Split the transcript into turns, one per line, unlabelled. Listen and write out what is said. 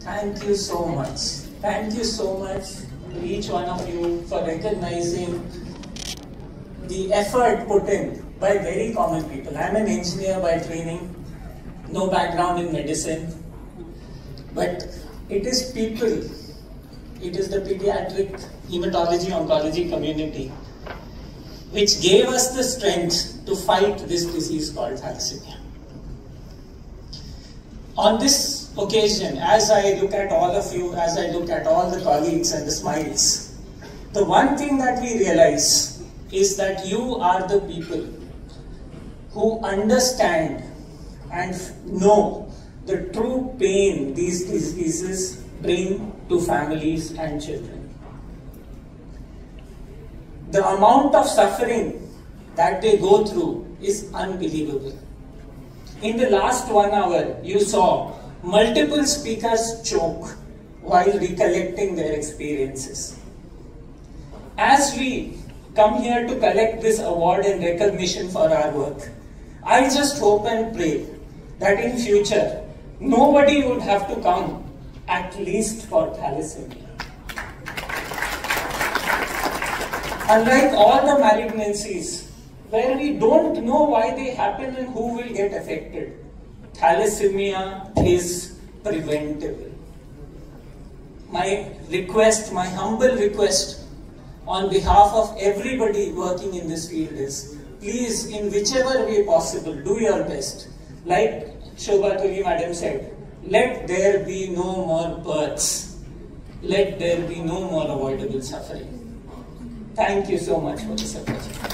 Thank you so much. Thank you so much to each one of you for recognizing the effort put in by very common people. I'm an engineer by training, no background in medicine, but it is people, it is the pediatric hematology oncology community which gave us the strength to fight this disease called thalassemia. On this occasion, as I look at all of you, as I look at all the colleagues and the smiles, the one thing that we realize is that you are the people who understand and know the true pain these diseases bring to families and children the amount of suffering that they go through is unbelievable. In the last one hour, you saw multiple speakers choke while recollecting their experiences. As we come here to collect this award and recognition for our work, I just hope and pray that in future, nobody would have to come at least for thalassemia. Unlike all the malignancies, where we don't know why they happen and who will get affected, thalassemia is preventable. My request, my humble request on behalf of everybody working in this field is please, in whichever way possible, do your best. Like Shobha Tuli madam said, let there be no more births. Let there be no more avoidable suffering. Thank you so much for this opportunity.